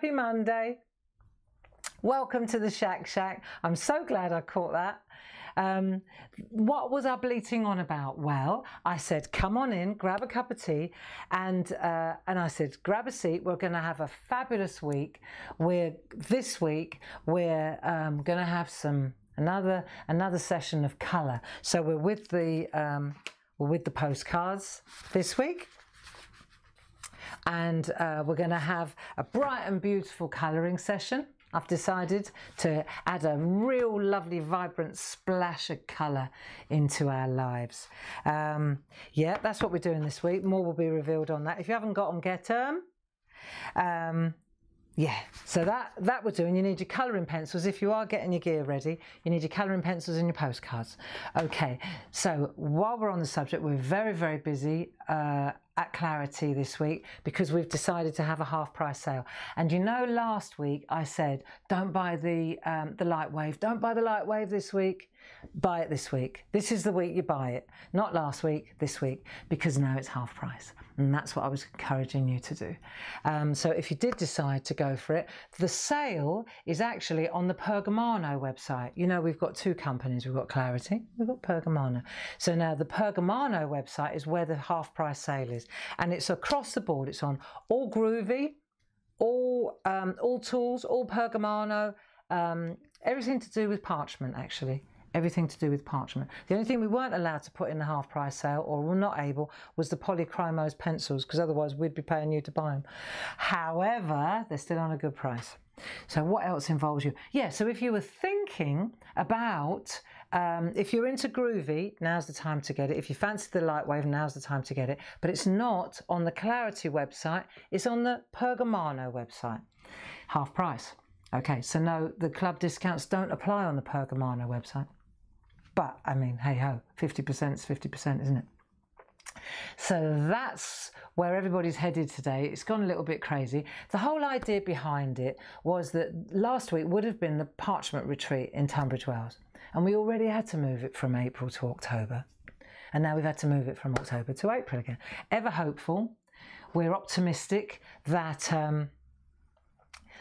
Happy Monday. Welcome to the SHAC Shack. I'm so glad I caught that. Um, what was I bleating on about? Well, I said, come on in, grab a cup of tea. And, uh, and I said, grab a seat. We're going to have a fabulous week. We're, this week, we're um, going to have some, another, another session of colour. So we're with the, um, we're with the postcards this week and uh, we're going to have a bright and beautiful colouring session. I've decided to add a real lovely vibrant splash of colour into our lives. Um, yeah, that's what we're doing this week. More will be revealed on that. If you haven't got on Get them, um, yeah, so that, that we're doing. You need your colouring pencils. If you are getting your gear ready, you need your colouring pencils and your postcards. Okay, so while we're on the subject, we're very, very busy uh, at Clarity this week because we've decided to have a half price sale. And you know, last week I said, don't buy the, um, the Lightwave, don't buy the Lightwave this week buy it this week. This is the week you buy it, not last week, this week, because now it's half price. And that's what I was encouraging you to do. Um, so if you did decide to go for it, the sale is actually on the Pergamano website. You know, we've got two companies. We've got Clarity, we've got Pergamano. So now the Pergamano website is where the half price sale is. And it's across the board. It's on all Groovi, all, um, all tools, all Pergamano, um, everything to do with parchment actually everything to do with parchment. The only thing we weren't allowed to put in the half price sale, or were not able, was the polychromos pencils, because otherwise we'd be paying you to buy them. However, they're still on a good price. So what else involves you? Yeah, so if you were thinking about, um, if you're into Groovi, now's the time to get it. If you fancy the Lightwave, now's the time to get it. But it's not on the Clarity website, it's on the Pergamano website. Half price. Okay, so no, the club discounts don't apply on the Pergamano website. But I mean, hey ho, 50% is 50%, isn't it? So that's where everybody's headed today. It's gone a little bit crazy. The whole idea behind it was that last week would have been the parchment retreat in Tunbridge Wells. And we already had to move it from April to October. And now we've had to move it from October to April again. Ever hopeful. We're optimistic that um,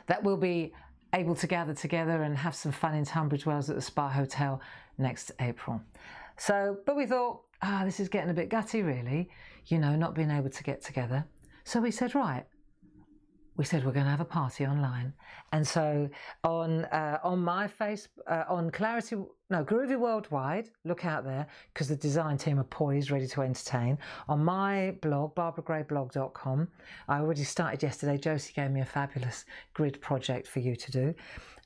that we'll be able to gather together and have some fun in Tunbridge Wells at the Spa Hotel next April. So, but we thought, ah, this is getting a bit gutty, really, you know, not being able to get together. So we said, right, we said we're going to have a party online, and so on uh, on my face uh, on Clarity no Groovi Worldwide, look out there because the design team are poised, ready to entertain. On my blog, barbaragrayblog.com, I already started yesterday. Josie gave me a fabulous grid project for you to do,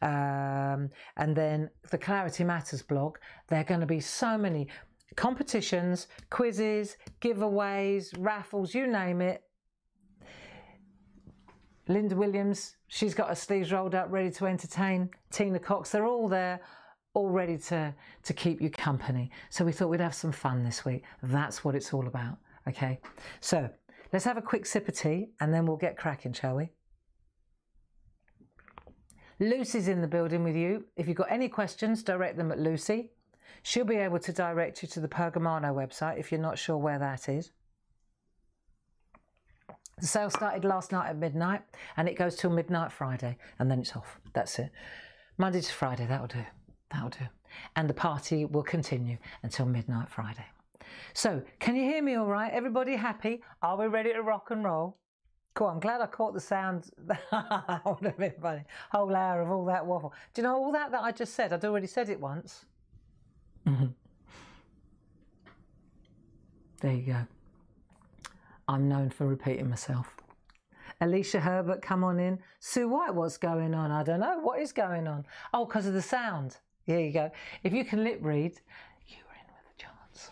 um, and then the Clarity Matters blog. There are going to be so many competitions, quizzes, giveaways, raffles, you name it Linda Williams, she's got her sleeves rolled up, ready to entertain. Tina Cox, they're all there, all ready to, to keep you company. So we thought we'd have some fun this week. That's what it's all about, okay? So let's have a quick sip of tea and then we'll get cracking, shall we? Lucy's in the building with you. If you've got any questions, direct them at Lucy. She'll be able to direct you to the Pergamano website if you're not sure where that is. The sale started last night at midnight and it goes till midnight Friday and then it's off. That's it. Monday to Friday, that'll do. That'll do. And the party will continue until midnight Friday. So, can you hear me all right? Everybody happy? Are we ready to rock and roll? Cool, I'm glad I caught the sound. that would have been funny. Whole hour of all that waffle. Do you know all that that I just said? I'd already said it once. Mm-hmm. There you go. I'm known for repeating myself. Alicia Herbert, come on in. Sue White, what's going on? I don't know. What is going on? Oh, because of the sound. Here you go. If you can lip read, you're in with a chance.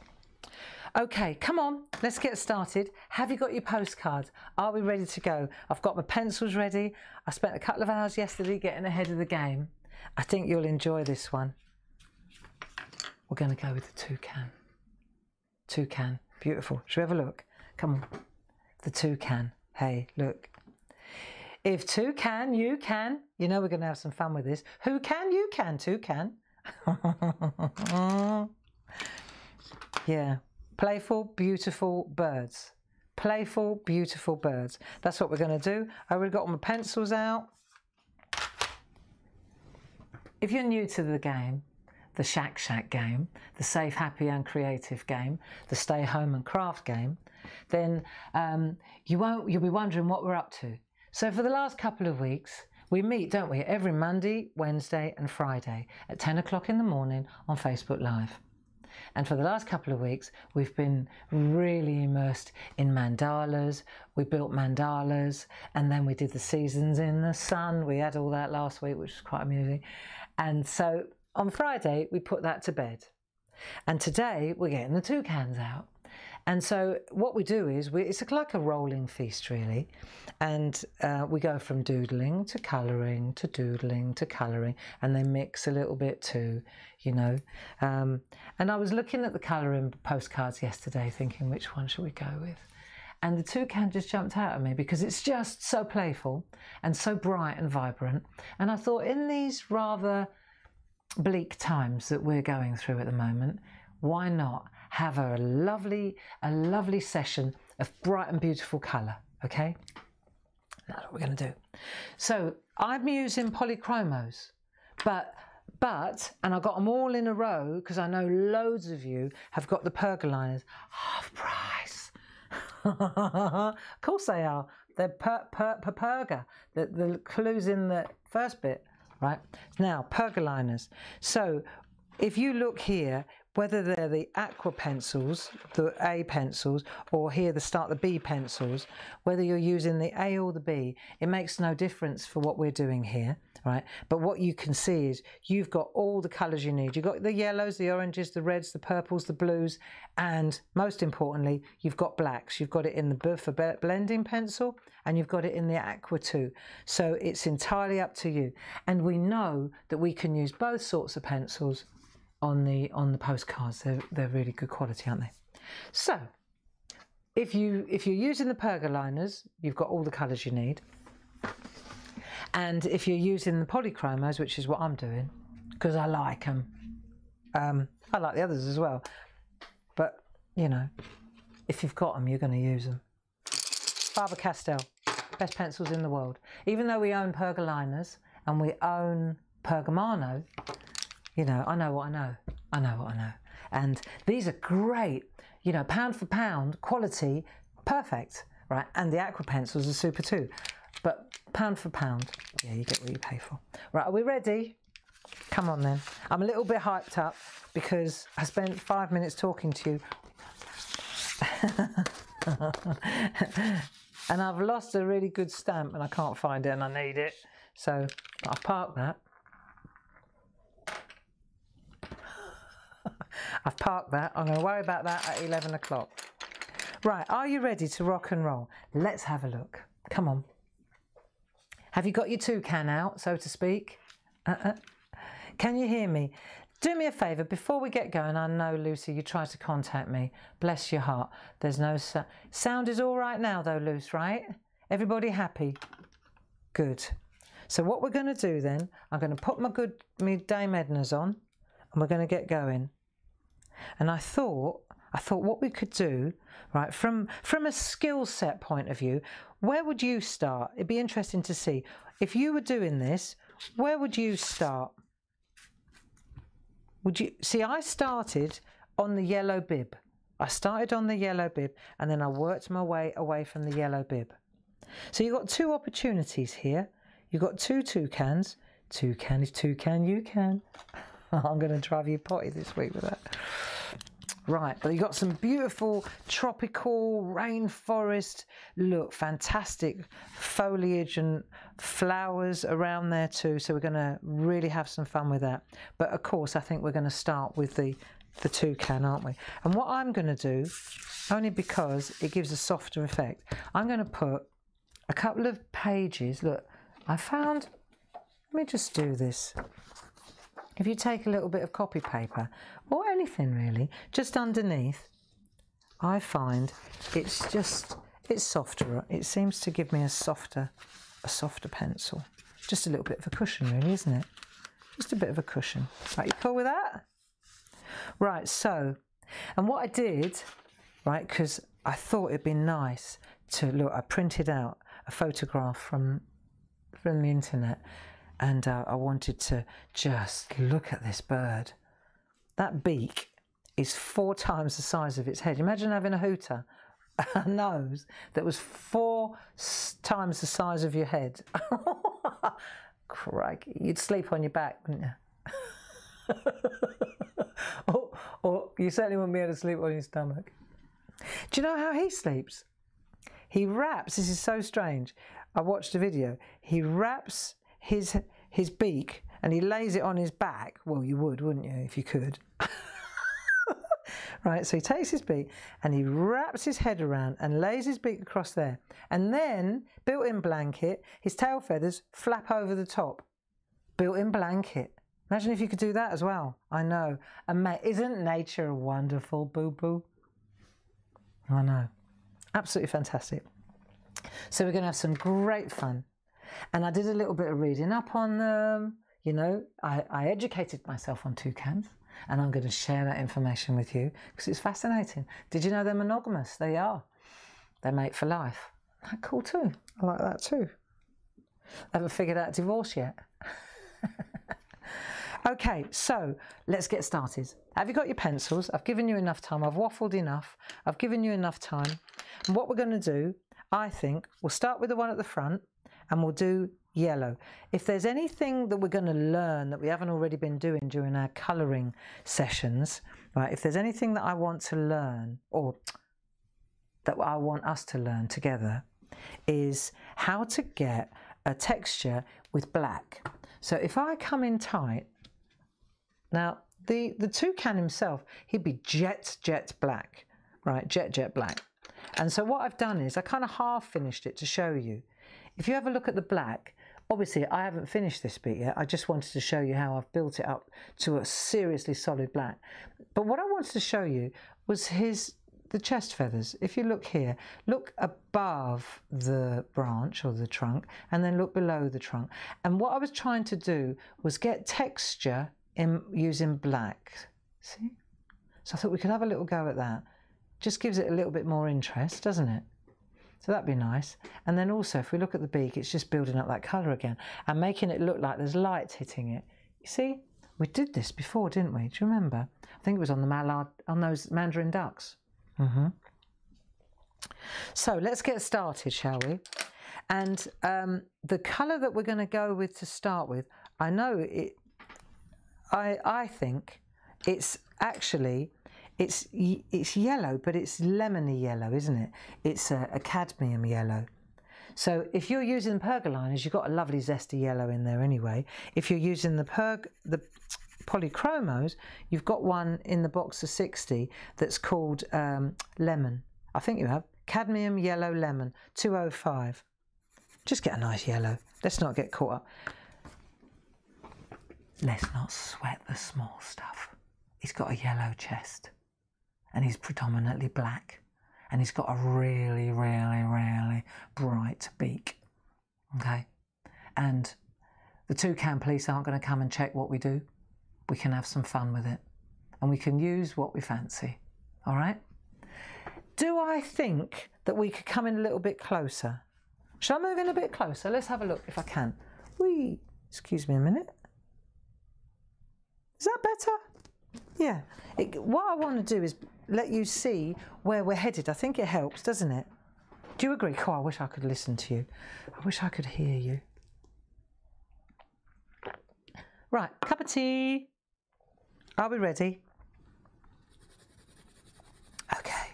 Okay, come on, let's get started. Have you got your postcard? Are we ready to go? I've got my pencils ready. I spent a couple of hours yesterday getting ahead of the game. I think you'll enjoy this one. We're going to go with the toucan. Toucan, beautiful. Should we have a look? Come on the toucan. Hey, look. If two can, you can. You know we're going to have some fun with this. Who can, you can. Two can. yeah. Playful, beautiful birds. Playful, beautiful birds. That's what we're going to do. I already got all my pencils out. If you're new to the game, the SHAC Shack game, the Safe, Happy and Creative game, the Stay Home and Craft game, then um, you won't, you'll be wondering what we're up to. So for the last couple of weeks, we meet, don't we, every Monday, Wednesday and Friday at 10 o'clock in the morning on Facebook Live. And for the last couple of weeks, we've been really immersed in mandalas. We built mandalas and then we did the seasons in the sun. We had all that last week, which was quite amusing. And so on Friday, we put that to bed. And today, we're getting the toucans out. And so what we do is we, it's like a rolling feast really, and uh, we go from doodling to colouring to doodling to colouring, and they mix a little bit too, you know. Um, and I was looking at the colouring postcards yesterday, thinking which one should we go with. And the toucan just jumped out at me because it's just so playful and so bright and vibrant. And I thought, in these rather bleak times that we're going through at the moment, why not have a lovely, a lovely session of bright and beautiful colour, okay? That's what we're going to do. So I'm using polychromos, but but, and I got them all in a row because I know loads of you have got the Perga-Liners half price. of course they are. They're per, per, per perga. The, the clue's in the first bit, right? Now, Perga-Liners. So if you look here, whether they're the aqua pencils, the A pencils, or here the start the B pencils, whether you're using the A or the B, it makes no difference for what we're doing here, right? But what you can see is you've got all the colours you need. You've got the yellows, the oranges, the reds, the purples, the blues, and most importantly, you've got blacks. You've got it in the Buffer blending pencil and you've got it in the aqua too. So it's entirely up to you. And we know that we can use both sorts of pencils on the on the postcards. They're they're really good quality, aren't they? So if you if you're using the Perga-Liners, you've got all the colours you need. And if you're using the polychromos, which is what I'm doing, because I like them, um, I like the others as well. But you know, if you've got them, you're going to use them. Faber Castell, best pencils in the world. Even though we own Perga-Liners and we own Pergamano, you know, I know what I know. I know what I know. And these are great, you know, pound for pound, quality, perfect, right? And the aqua pencils are super too. But pound for pound, yeah, you get what you pay for. Right, are we ready? Come on then. I'm a little bit hyped up because I spent five minutes talking to you. and I've lost a really good stamp and I can't find it and I need it. So I've parked that. I've parked that. I'm going to worry about that at 11 o'clock. Right, are you ready to rock and roll? Let's have a look. Come on. Have you got your toucan out, so to speak? Uh-uh. Can you hear me? Do me a favour, before we get going, I know, Lucy, you tried to contact me. Bless your heart. There's no so sound. is all right now, though, Luce, right? Everybody happy? Good. So what we're going to do then, I'm going to put my good me Dame Edna's on, and we're going to get going. And I thought, I thought what we could do, right, from from a skill set point of view, where would you start? It'd be interesting to see. If you were doing this, where would you start? Would you see I started on the yellow bib. I started on the yellow bib and then I worked my way away from the yellow bib. So you've got two opportunities here. You've got two toucans. Toucan is toucan, you can. I'm going to drive you potty this week with that. Right, but you've got some beautiful tropical rainforest look, fantastic foliage and flowers around there too. So we're going to really have some fun with that. But of course, I think we're going to start with the the toucan, aren't we? And what I'm going to do, only because it gives a softer effect, I'm going to put a couple of pages. Look, I found. Let me just do this. If you take a little bit of copy paper or anything really, just underneath, I find it's just, it's softer. It seems to give me a softer, a softer pencil. Just a little bit of a cushion really, isn't it? Just a bit of a cushion. Right, you cool with that? Right, so, and what I did, right, because I thought it'd be nice to look, I printed out a photograph from from the internet and uh, I wanted to just look at this bird. That beak is four times the size of its head. Imagine having a hooter, a nose that was four times the size of your head. Crikey, you'd sleep on your back, wouldn't you? or, or you certainly wouldn't be able to sleep on your stomach. Do you know how he sleeps? He wraps, this is so strange. I watched a video. He wraps his his beak and he lays it on his back. Well, you would, wouldn't you, if you could? right, so he takes his beak and he wraps his head around and lays his beak across there. And then, built in blanket, his tail feathers flap over the top. Built in blanket. Imagine if you could do that as well. I know. And mate, isn't nature wonderful, boo boo? I know. Absolutely fantastic. So we're going to have some great fun. And I did a little bit of reading up on them. You know, I, I educated myself on toucans and I'm going to share that information with you because it's fascinating. Did you know they're monogamous? They are. They mate for life. That cool too. I like that too. I haven't figured out divorce yet. okay, so let's get started. Have you got your pencils? I've given you enough time. I've waffled enough. I've given you enough time. And what we're going to do, I think, we'll start with the one at the front and we'll do yellow. If there's anything that we're going to learn that we haven't already been doing during our colouring sessions, right, if there's anything that I want to learn or that I want us to learn together is how to get a texture with black. So if I come in tight, now the, the toucan himself, he'd be jet, jet black, right, jet, jet black. And so what I've done is I kind of half finished it to show you. If you have a look at the black, obviously I haven't finished this bit yet. I just wanted to show you how I've built it up to a seriously solid black. But what I wanted to show you was his the chest feathers. If you look here, look above the branch or the trunk and then look below the trunk. And what I was trying to do was get texture in using black. See? So I thought we could have a little go at that. Just gives it a little bit more interest, doesn't it? So that'd be nice. And then also, if we look at the beak, it's just building up that colour again and making it look like there's light hitting it. You see, we did this before, didn't we? Do you remember? I think it was on the mallard, on those mandarin ducks. Mm-hmm. So let's get started, shall we? And um, the colour that we're going to go with to start with, I know it. I I think it's actually it's it's yellow, but it's lemony yellow, isn't it? It's a, a cadmium yellow. So if you're using Perga-Liners, you've got a lovely zesty yellow in there anyway. If you're using the perg the polychromos, you've got one in the box of 60 that's called um, lemon. I think you have cadmium yellow lemon 205. Just get a nice yellow. Let's not get caught up. Let's not sweat the small stuff. He's got a yellow chest and he's predominantly black and he's got a really, really, really bright beak. Okay? And the toucan police aren't going to come and check what we do. We can have some fun with it and we can use what we fancy. All right? Do I think that we could come in a little bit closer? Shall I move in a bit closer? Let's have a look if I can. Wee, excuse me a minute. Is that better? Yeah. It, what I want to do is let you see where we're headed. I think it helps, doesn't it? Do you agree? Oh, I wish I could listen to you. I wish I could hear you. Right, cup of tea. Are we ready? Okay.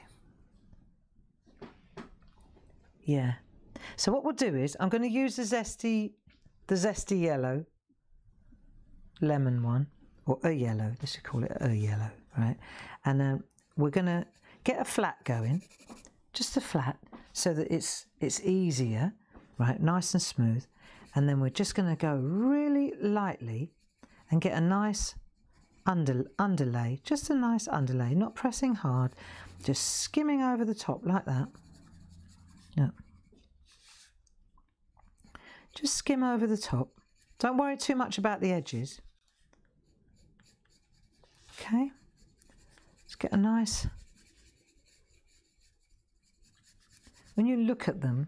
Yeah. So what we'll do is I'm going to use the zesty, the zesty yellow lemon one, or a yellow. Let's call it a yellow, right? And then we're going to get a flat going, just a flat, so that it's it's easier, right, nice and smooth. And then we're just going to go really lightly and get a nice under, underlay, just a nice underlay, not pressing hard, just skimming over the top like that. Yeah. Just skim over the top. Don't worry too much about the edges. Okay. Let's get a nice. When you look at them,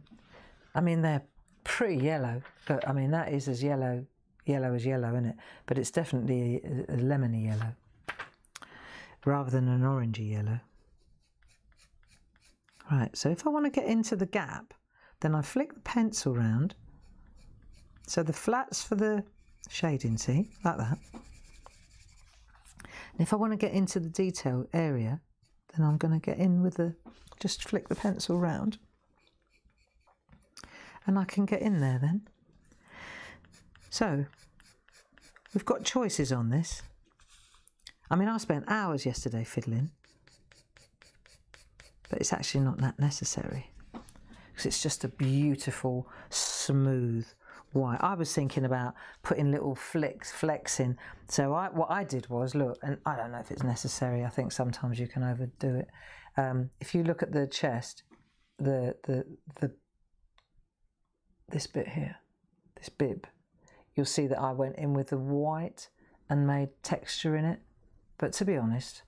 I mean, they're pretty yellow, but I mean, that is as yellow, yellow as yellow, isn't it? But it's definitely a, a lemony yellow rather than an orangey yellow. Right, so if I want to get into the gap, then I flick the pencil round. So the flats for the shading, see, like that. And if I want to get into the detail area, then I'm going to get in with the, just flick the pencil round. And I can get in there then. So, we've got choices on this. I mean, I spent hours yesterday fiddling, but it's actually not that necessary because it's just a beautiful, smooth white. I was thinking about putting little flicks, flecks in. So I, what I did was look, and I don't know if it's necessary. I think sometimes you can overdo it. Um, if you look at the chest, the the the this bit here, this bib, you'll see that I went in with the white and made texture in it. But to be honest,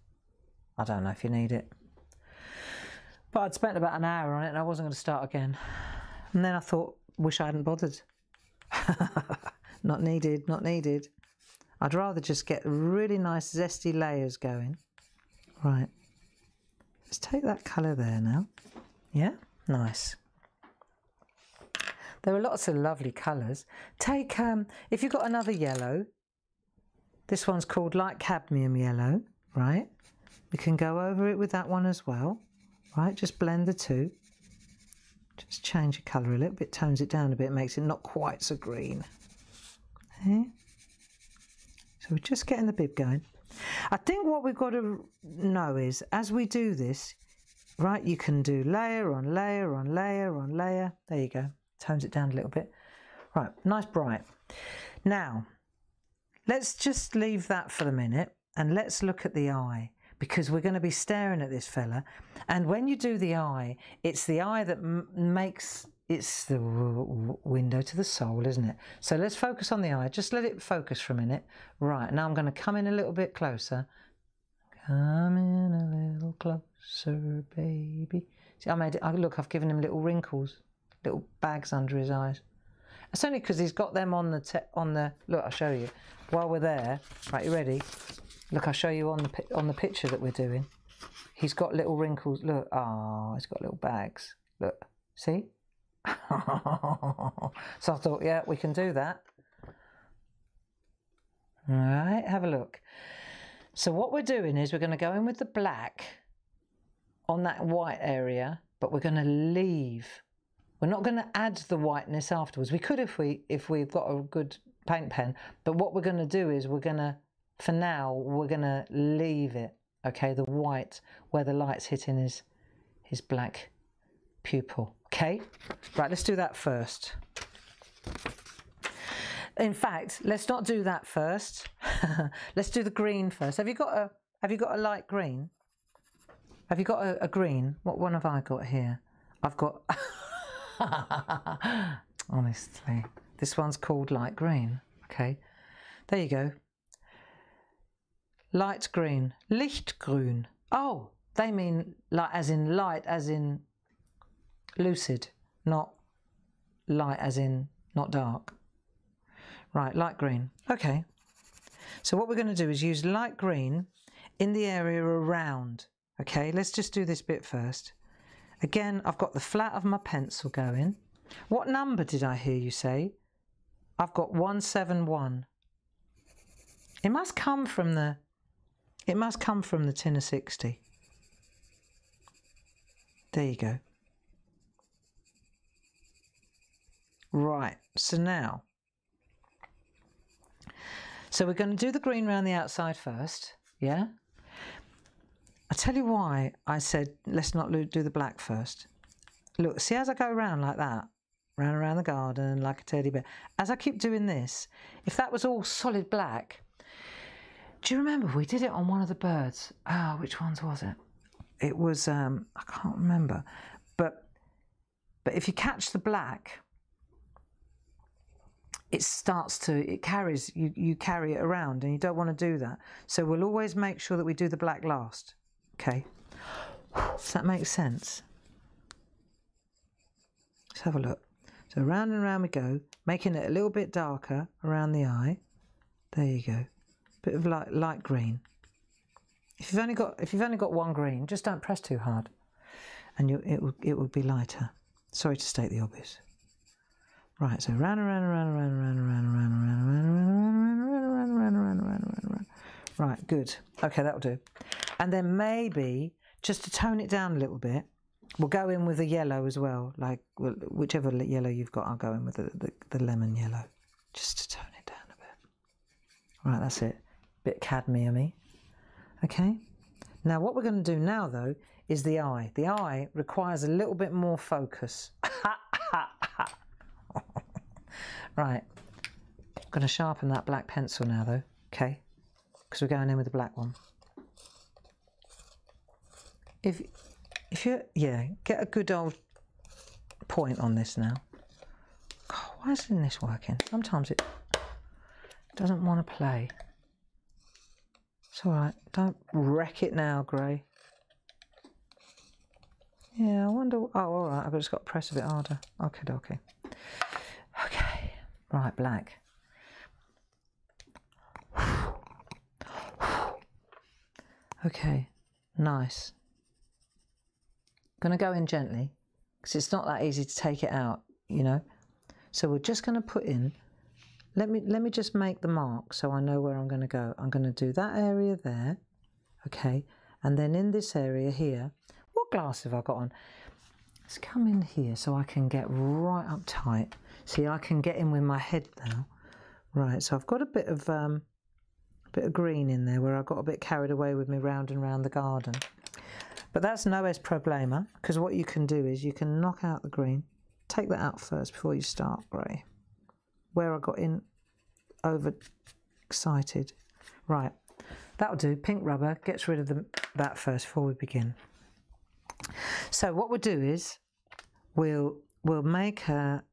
I don't know if you need it. But I'd spent about an hour on it and I wasn't going to start again. And then I thought, wish I hadn't bothered. not needed, not needed. I'd rather just get really nice zesty layers going. Right. Let's take that colour there now. Yeah, nice. There are lots of lovely colours. Take, um, if you've got another yellow, this one's called light cadmium yellow, right? We can go over it with that one as well, right? Just blend the two. Just change the colour a little bit, tones it down a bit, makes it not quite so green. Okay. So we're just getting the bib going. I think what we've got to know is, as we do this, right, you can do layer on layer on layer on layer. There you go tones it down a little bit. Right, nice bright. Now, let's just leave that for a minute and let's look at the eye because we're going to be staring at this fella. And when you do the eye, it's the eye that makes it's the window to the soul, isn't it? So let's focus on the eye. Just let it focus for a minute. Right, now I'm going to come in a little bit closer. Come in a little closer, baby. See, I made it. Look, I've given him little wrinkles little bags under his eyes. It's only because he's got them on the on the. Look, I'll show you. While we're there, right, you ready? Look, I'll show you on the on the picture that we're doing. He's got little wrinkles. Look, oh, he's got little bags. Look, see? so I thought, yeah, we can do that. All right, have a look. So what we're doing is we're going to go in with the black on that white area, but we're going to leave we're not going to add the whiteness afterwards. We could if we if we've got a good paint pen, but what we're going to do is we're going to, for now, we're going to leave it. Okay, the white where the light's hitting his his black pupil. Okay, right. Let's do that first. In fact, let's not do that first. let's do the green first. Have you got a Have you got a light green? Have you got a, a green? What one have I got here? I've got. Honestly, this one's called light green. Okay, there you go. Light green, Lichtgrün. Oh, they mean light as in light, as in lucid, not light as in not dark. Right, light green. Okay. So what we're going to do is use light green in the area around. Okay, let's just do this bit first. Again, I've got the flat of my pencil going. What number did I hear you say? I've got 171. It must come from the it must come from the tin of 60. There you go. Right, so now, so we're going to do the green around the outside first, yeah? I tell you why I said let's not do the black first. Look, see as I go around like that, round around the garden like a teddy bear. As I keep doing this, if that was all solid black, do you remember we did it on one of the birds? Ah, oh, which ones was it? It was um, I can't remember, but but if you catch the black, it starts to it carries you you carry it around, and you don't want to do that. So we'll always make sure that we do the black last. Okay, does that make sense? Let's have a look. So round and round we go, making it a little bit darker around the eye. There you go. Bit of light, light green. If you've only got if you've only got one green, just don't press too hard, and you, it will it will be lighter. Sorry to state the obvious. Right, so round and round and round and round and round and round and round and round and round and round and round and round and round and round and round. Right, good. Okay, that'll do. And then maybe just to tone it down a little bit, we'll go in with the yellow as well. Like whichever yellow you've got, I'll go in with the, the lemon yellow, just to tone it down a bit. Right, that's it. Bit cadmiumy. Okay. Now what we're going to do now though is the eye. The eye requires a little bit more focus. right. I'm going to sharpen that black pencil now though. Okay. Because we're going in with the black one. If, if you, yeah, get a good old point on this now. God, why isn't this working? Sometimes it doesn't want to play. It's all right. Don't wreck it now, Gray. Yeah, I wonder. Oh, all right. I've just got to press a bit harder. Okay, okay. Okay. Right, black. Okay, nice. Going to go in gently because it's not that easy to take it out, you know. So we're just going to put in let me let me just make the mark so I know where I'm going to go. I'm going to do that area there, okay, and then in this area here, what glass have I got on? Let's come in here so I can get right up tight. See, I can get in with my head now. Right, so I've got a bit of um, a bit of green in there where I got a bit carried away with me round and round the garden. But that's no es problema because what you can do is you can knock out the green. Take that out first before you start grey where I got in over excited. Right, that'll do. Pink rubber gets rid of the, that first before we begin. So what we'll do is we'll we'll make a,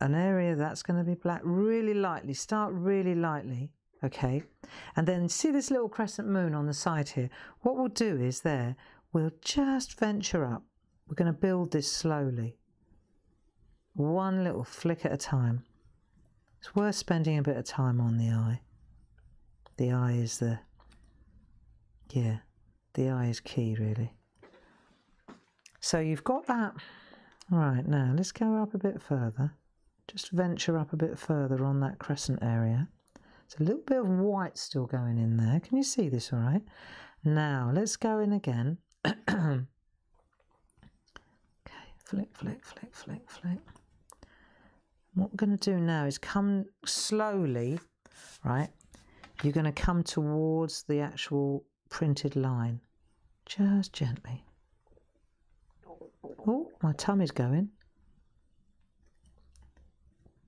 an area that's going to be black really lightly. Start really lightly, okay? And then see this little crescent moon on the side here. What we'll do is there, we'll just venture up. We're going to build this slowly. One little flick at a time. It's worth spending a bit of time on the eye. The eye is the, yeah, the eye is key really. So you've got that. Right, now let's go up a bit further. Just venture up a bit further on that crescent area. It's a little bit of white still going in there. Can you see this all right? Now let's go in again. okay, flick, flick, flick, flick, flick. What we're going to do now is come slowly, right? You're going to come towards the actual printed line, just gently. Oh, my tummy's going.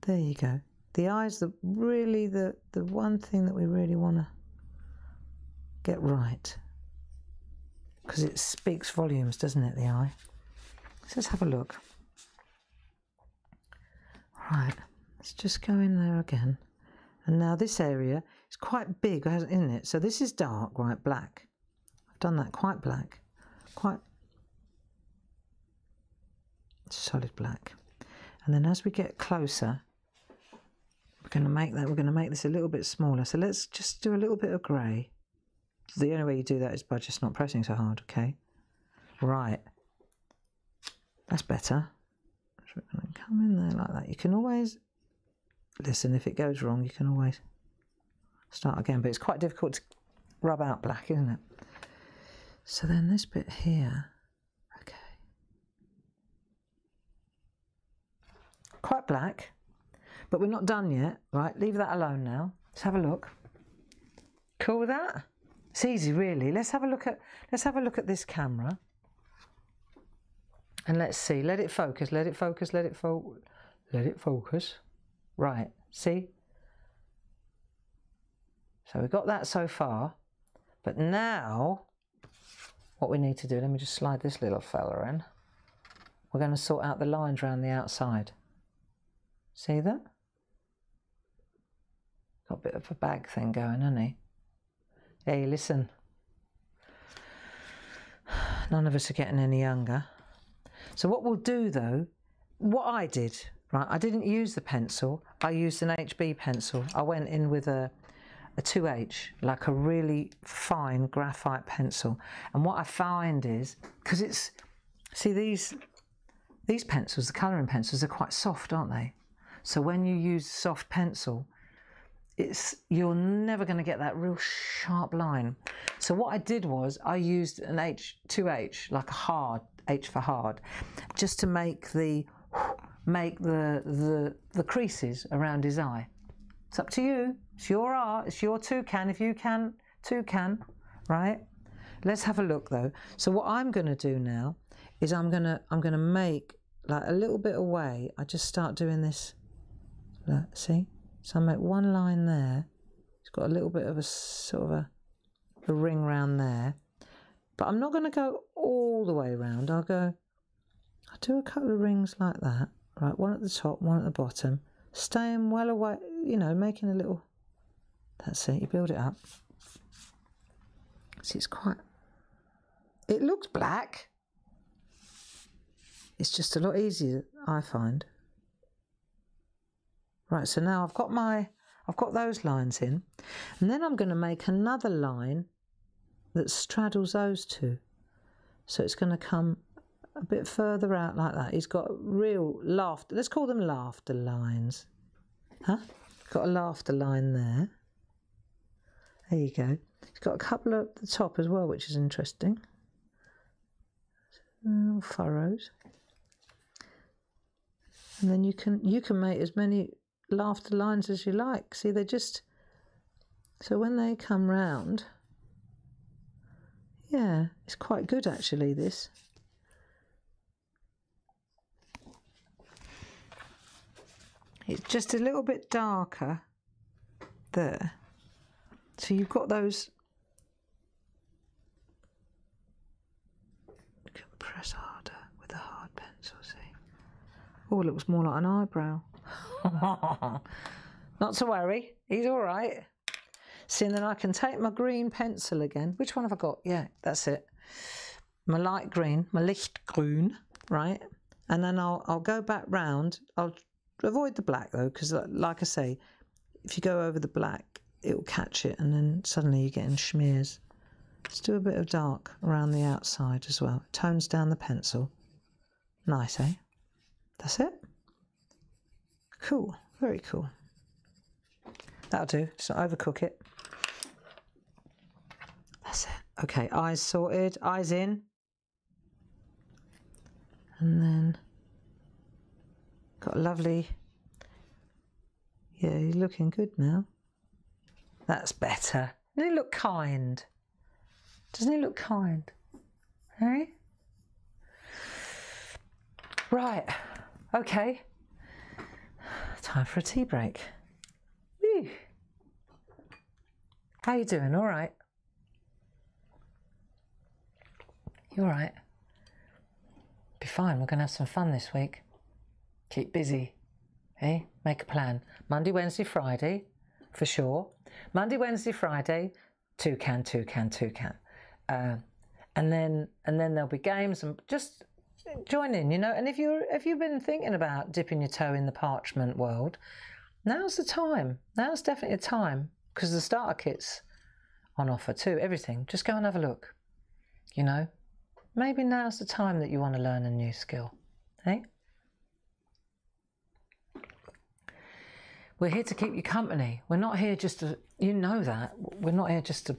There you go. The eye's the really the, the one thing that we really want to get right. Because it speaks volumes, doesn't it, the eye? So let's have a look. Right, let's just go in there again. And now this area is quite big, isn't it? So this is dark, right, black. I've done that quite black, quite solid black. And then as we get closer, we're going to make that, we're going to make this a little bit smaller. So let's just do a little bit of grey. The only way you do that is by just not pressing so hard, okay? Right. That's better come in there like that. You can always listen if it goes wrong. You can always start again, but it's quite difficult to rub out black, isn't it? So then this bit here, okay, quite black, but we're not done yet, right? Leave that alone now. Let's have a look. Cool with that? It's easy, really. Let's have a look at let's have a look at this camera. And let's see, let it focus, let it focus, let it focus, let it focus. Right, see? So we've got that so far, but now what we need to do, let me just slide this little fella in. We're going to sort out the lines around the outside. See that? Got a bit of a bag thing going, hasn't he? Hey, listen. None of us are getting any younger. So what we'll do though, what I did, Right, I didn't use the pencil. I used an HB pencil. I went in with a, a 2H, like a really fine graphite pencil. And what I find is, because it's, see these, these pencils, the colouring pencils, are quite soft, aren't they? So when you use soft pencil, it's you're never going to get that real sharp line. So what I did was I used an H, 2H, like a hard, H for hard, just to make the make the, the, the creases around his eye. It's up to you. It's your art. It's your toucan. If you can, toucan, right? Let's have a look though. So what I'm going to do now is I'm going to I'm going to make like a little bit away. I just start doing this. Look, see? So I make one line there. It's got a little bit of a sort of a, a ring round there. But I'm not going to go all the way around. I'll go, I'll do a couple of rings like that. Right, one at the top, one at the bottom. Staying well away, you know, making a little, that's it, you build it up. See, it's quite, it looks black. It's just a lot easier, I find. Right, so now I've got my, I've got those lines in. And then I'm going to make another line that straddles those two. So it's going to come a bit further out like that. He's got real laughter. Let's call them laughter lines. Huh? Got a laughter line there. There you go. He's got a couple at the top as well, which is interesting. Little furrows. And then you can you can make as many laughter lines as you like. See, they just so when they come round, yeah, it's quite good actually. This. It's just a little bit darker there. So you've got those. You can press harder with a hard pencil, see? Oh, it looks more like an eyebrow. Not to worry, he's all right. See, and then I can take my green pencil again. Which one have I got? Yeah, that's it. My light green, my Lichtgrün, right? And then I'll, I'll go back round. I'll avoid the black though, because like I say, if you go over the black, it will catch it and then suddenly you're getting schmears. Let's do a bit of dark around the outside as well. Tones down the pencil. Nice, eh? That's it. Cool, very cool. That'll do, just not overcook it. That's it. Okay, eyes sorted, eyes in. And then got a lovely, yeah, you're looking good now. That's better. Doesn't he look kind? Doesn't he look kind? Hey? Right, okay. Time for a tea break. Woo. How you doing? All right? You all right? Be fine. We're going to have some fun this week. Keep busy. Eh? make a plan. Monday, Wednesday, Friday, for sure. Monday, Wednesday, Friday, toucan, toucan, toucan. Uh, and then and then there'll be games and just join in, you know. And if you're if you've been thinking about dipping your toe in the parchment world, now's the time. Now's definitely the time because the starter kit's on offer too. Everything. Just go and have a look. You know, maybe now's the time that you want to learn a new skill. Hey. We're here to keep you company. We're not here just to, you know that. We're not here just to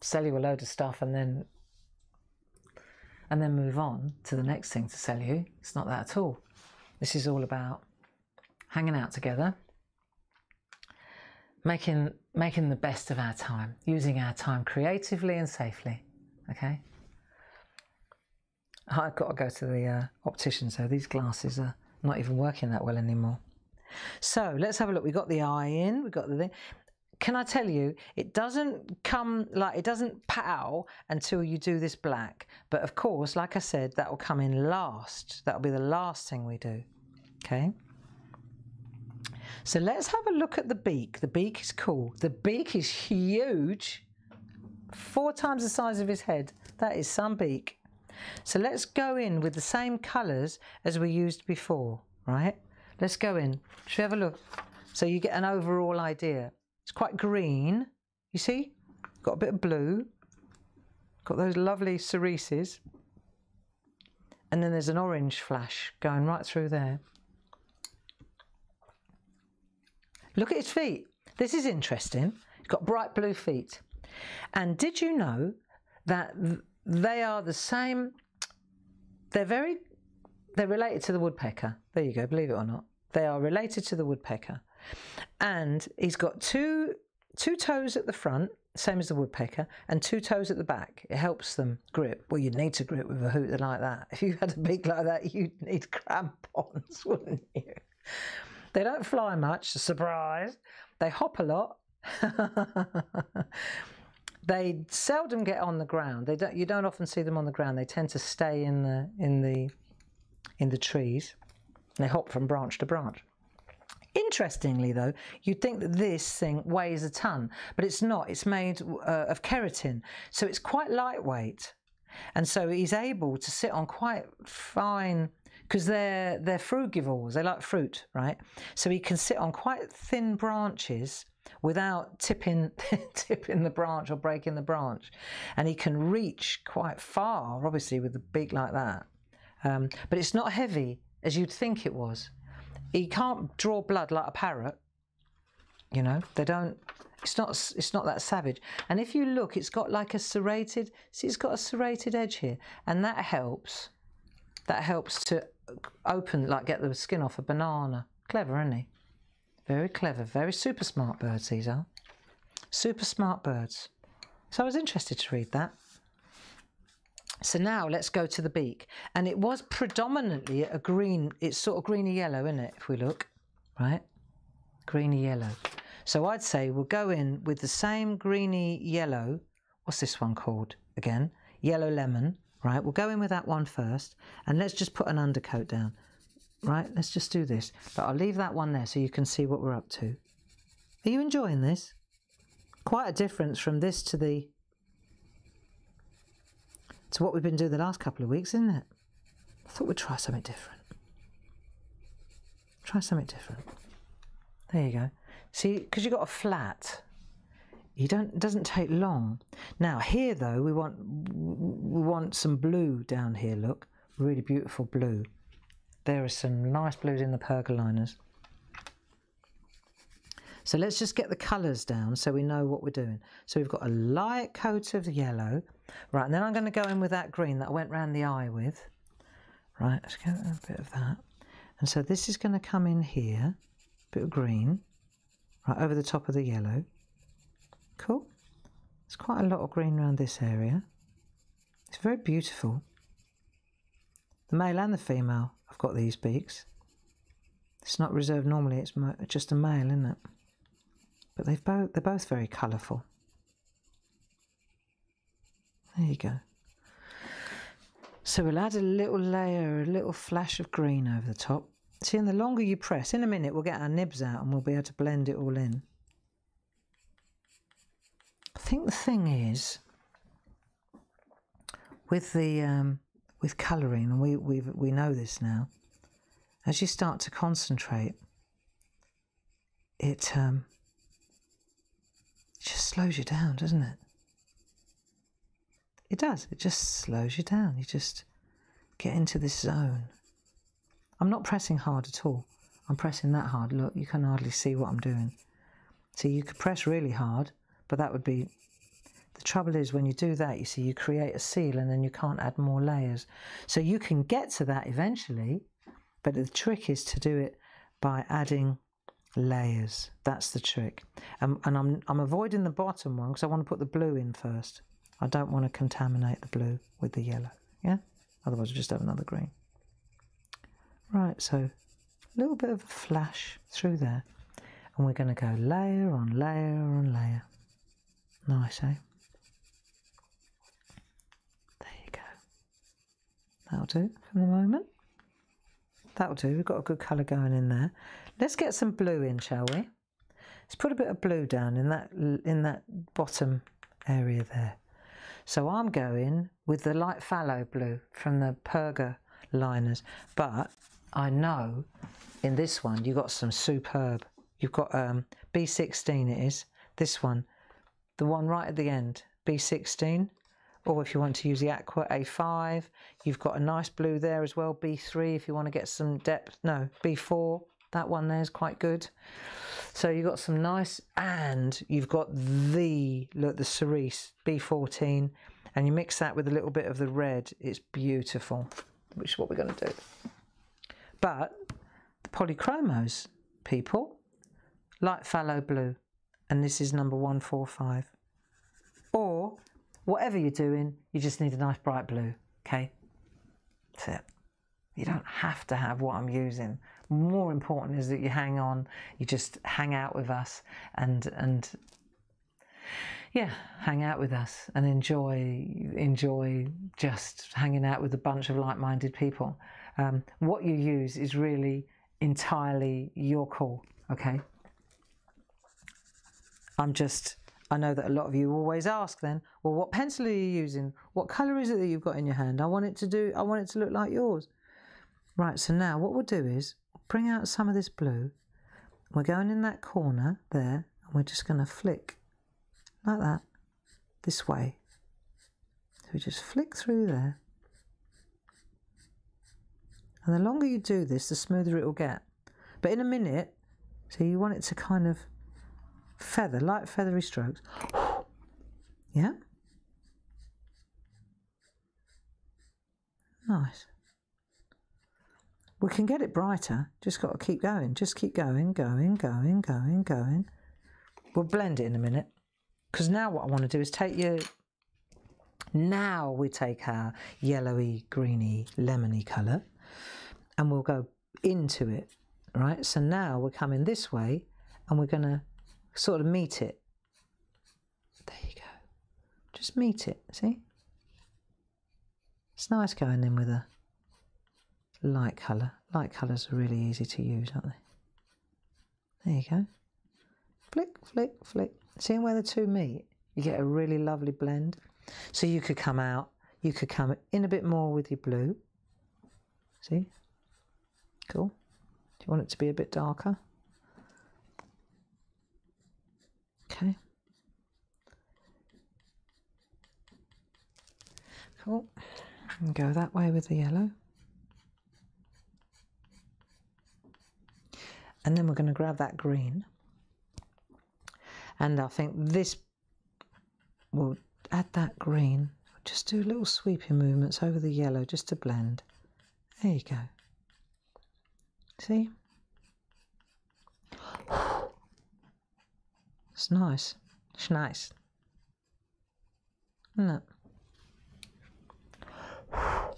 sell you a load of stuff and then and then move on to the next thing to sell you. It's not that at all. This is all about hanging out together, making making the best of our time, using our time creatively and safely. Okay. I've got to go to the uh, optician, so these glasses are not even working that well anymore. So let's have a look. We've got the eye in. we've got the thing can I tell you, it doesn't come like it doesn't pow until you do this black. But of course, like I said, that will come in last. That'll be the last thing we do. Okay. So let's have a look at the beak. The beak is cool. The beak is huge. Four times the size of his head. That is some beak. So let's go in with the same colours as we used before, right? let's go in. Should we have a look? So you get an overall idea. It's quite green, you see? Got a bit of blue. Got those lovely cerises. And then there's an orange flash going right through there. Look at his feet. This is interesting. He's got bright blue feet. And did you know that they are the same? They're very, they're related to the woodpecker. There you go, believe it or not. They are related to the woodpecker. And he's got two, two toes at the front, same as the woodpecker, and two toes at the back. It helps them grip. Well, you'd need to grip with a hooter like that. If you had a beak like that, you'd need crampons, wouldn't you? They don't fly much, surprise. They hop a lot. they seldom get on the ground. They don't. You don't often see them on the ground. They tend to stay in the in the in the trees. They hop from branch to branch. Interestingly, though, you'd think that this thing weighs a ton, but it's not. It's made uh, of keratin, so it's quite lightweight, and so he's able to sit on quite fine because they're they're frugivores. They like fruit, right? So he can sit on quite thin branches without tipping tipping the branch or breaking the branch, and he can reach quite far, obviously with a beak like that. Um, but it's not heavy as you'd think it was. He can't draw blood like a parrot. You know, they don't. It's not. It's not that savage. And if you look, it's got like a serrated. See, it's got a serrated edge here, and that helps. That helps to open, like get the skin off a banana. Clever, isn't he? Very clever, very super smart birds these are. Super smart birds. So I was interested to read that. So now let's go to the beak. And it was predominantly a green, it's sort of greeny yellow, isn't it, if we look, right? Greeny yellow. So I'd say we'll go in with the same greeny yellow. What's this one called again? Yellow lemon, right? We'll go in with that one first. And let's just put an undercoat down right let's just do this. But I'll leave that one there so you can see what we're up to. Are you enjoying this? Quite a difference from this to the to what we've been doing the last couple of weeks isn't it? I thought we'd try something different. Try something different. There you go. See because you've got a flat. You don't it doesn't take long. Now here though we want we want some blue down here look. Really beautiful blue there are some nice blues in the Perga-Liners. So let's just get the colours down so we know what we're doing. So we've got a light coat of yellow. Right, and then I'm going to go in with that green that I went round the eye with. Right, let's get a bit of that. And so this is going to come in here, a bit of green, right over the top of the yellow. Cool. There's quite a lot of green around this area. It's very beautiful. The male and the female have got these beaks. It's not reserved normally, it's just a male, isn't it? But they've both, they're both very colourful. There you go. So we'll add a little layer, a little flash of green over the top. See, and the longer you press, in a minute we'll get our nibs out and we'll be able to blend it all in. I think the thing is, with the um, with colouring, and we we we know this now. As you start to concentrate, it um, just slows you down, doesn't it? It does. It just slows you down. You just get into this zone. I'm not pressing hard at all. I'm pressing that hard. Look, you can hardly see what I'm doing. See, you could press really hard, but that would be the trouble is when you do that, you see, you create a seal and then you can't add more layers. So you can get to that eventually, but the trick is to do it by adding layers. That's the trick. Um, and I'm, I'm avoiding the bottom one because I want to put the blue in first. I don't want to contaminate the blue with the yellow. Yeah? Otherwise, we'll just have another green. Right, so a little bit of a flash through there. And we're going to go layer on layer on layer. Nice, eh? That'll do for the moment. That'll do. We've got a good colour going in there. Let's get some blue in, shall we? Let's put a bit of blue down in that in that bottom area there. So I'm going with the light phthalo blue from the Perga liners, but I know in this one you've got some superb. You've got um, B16 it is, this one, the one right at the end, B16 or if you want to use the aqua A5 you've got a nice blue there as well B3 if you want to get some depth no B4 that one there is quite good. So you've got some nice and you've got the look the cerise B14 and you mix that with a little bit of the red it's beautiful which is what we're going to do. But the polychromos people light phthalo blue and this is number 145 or whatever you're doing, you just need a nice bright blue, okay? That's it. You don't have to have what I'm using. More important is that you hang on, you just hang out with us and and yeah, hang out with us and enjoy enjoy just hanging out with a bunch of like-minded people. Um, what you use is really entirely your call, okay? I'm just I know that a lot of you always ask then, well, what pencil are you using? What colour is it that you've got in your hand? I want it to do, I want it to look like yours. Right, so now what we'll do is bring out some of this blue. We're going in that corner there, and we're just going to flick like that, this way. So we just flick through there. And the longer you do this, the smoother it will get. But in a minute, so you want it to kind of feather, light feathery strokes. yeah? Nice. We can get it brighter, just got to keep going. Just keep going, going, going, going, going. We'll blend it in a minute. Because now what I want to do is take your... Now we take our yellowy, greeny, lemony colour and we'll go into it, right? So now we're coming this way and we're going to sort of meet it. There you go. Just meet it, see? It's nice going in with a light colour. Light colours are really easy to use, aren't they? There you go. Flick, flick, flick. Seeing where the two meet, you get a really lovely blend. So you could come out, you could come in a bit more with your blue. See? Cool. Do you want it to be a bit darker? Okay. Cool. And go that way with the yellow. And then we're going to grab that green. And I think this will add that green. Just do a little sweeping movements over the yellow just to blend. There you go. See? It's nice. It's nice. Isn't it?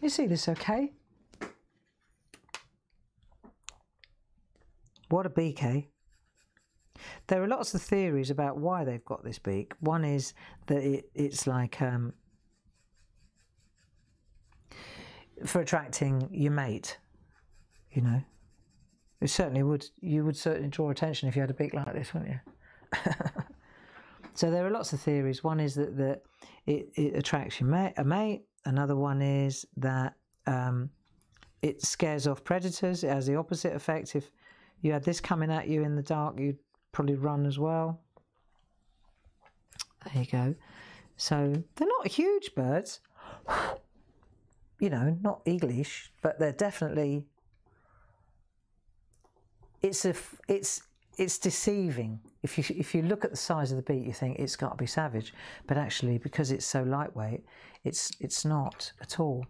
You see this okay? What a beak, eh? There are lots of theories about why they've got this beak. One is that it, it's like um, for attracting your mate, you know. It certainly would, you would certainly draw attention if you had a beak like this, wouldn't you? so there are lots of theories. One is that, that it, it attracts your mate, a mate. Another one is that um, it scares off predators. It has the opposite effect. If you had this coming at you in the dark, you'd probably run as well. There you go. So they're not huge birds, you know, not eaglish, but they're definitely. It's a, it's it's deceiving. If you if you look at the size of the beak, you think it's got to be savage, but actually, because it's so lightweight, it's it's not at all.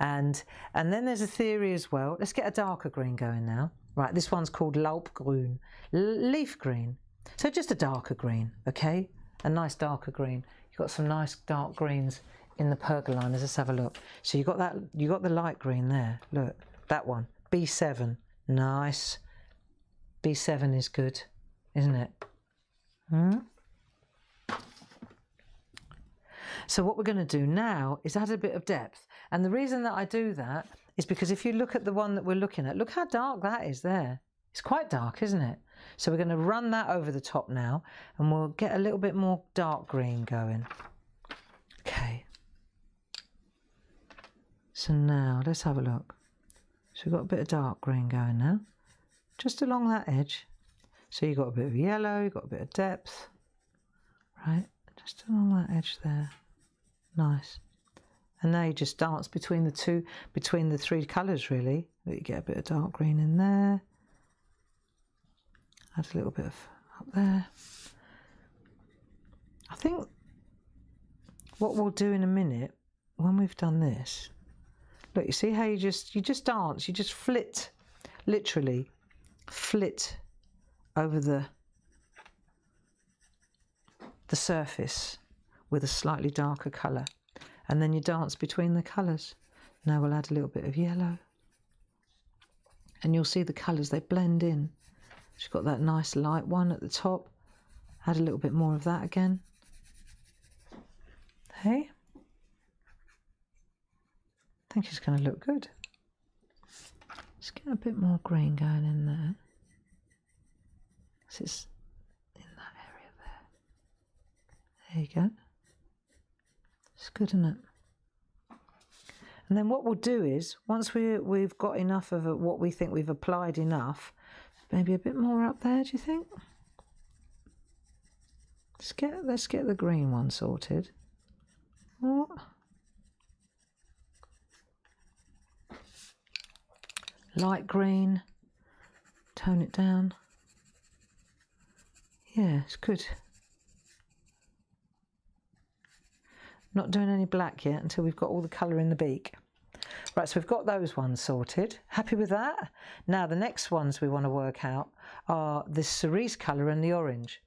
And and then there's a theory as well. Let's get a darker green going now. Right, this one's called Laubgrün, leaf green. So just a darker green, okay? A nice darker green. You've got some nice dark greens in the Perga-Liners. Let's have a look. So you got that. You got the light green there. Look, that one. B7. Nice. B7 is good, isn't it? Hmm? So what we're going to do now is add a bit of depth. And the reason that I do that is because if you look at the one that we're looking at, look how dark that is there. It's quite dark, isn't it? So we're going to run that over the top now and we'll get a little bit more dark green going. Okay. So now let's have a look. So we've got a bit of dark green going now, just along that edge. So you've got a bit of yellow, you've got a bit of depth, right? Just along that edge there. Nice. And now you just dance between the two, between the three colours really. You get a bit of dark green in there. Add a little bit of up there. I think what we'll do in a minute, when we've done this, look, you see how you just, you just dance, you just flit, literally flit over the, the surface with a slightly darker colour. And then you dance between the colours. Now we'll add a little bit of yellow. And you'll see the colours, they blend in. She's got that nice light one at the top. Add a little bit more of that again. Hey? I think she's going to look good. Let's get a bit more green going in there. So it's in that area there. There you go. It's good, isn't it? And then what we'll do is, once we, we've got enough of what we think we've applied enough, maybe a bit more up there, do you think? Let's get, let's get the green one sorted. What? Light green, tone it down. Yeah, it's good. Not doing any black yet until we've got all the colour in the beak. Right, so we've got those ones sorted. Happy with that? Now the next ones we want to work out are the cerise colour and the orange.